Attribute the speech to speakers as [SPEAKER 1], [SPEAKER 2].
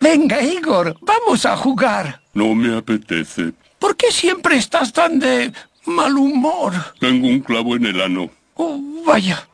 [SPEAKER 1] Venga, Igor, vamos a jugar.
[SPEAKER 2] No me apetece.
[SPEAKER 1] ¿Por qué siempre estás tan de mal humor?
[SPEAKER 2] Tengo un clavo en el ano.
[SPEAKER 1] Oh, vaya.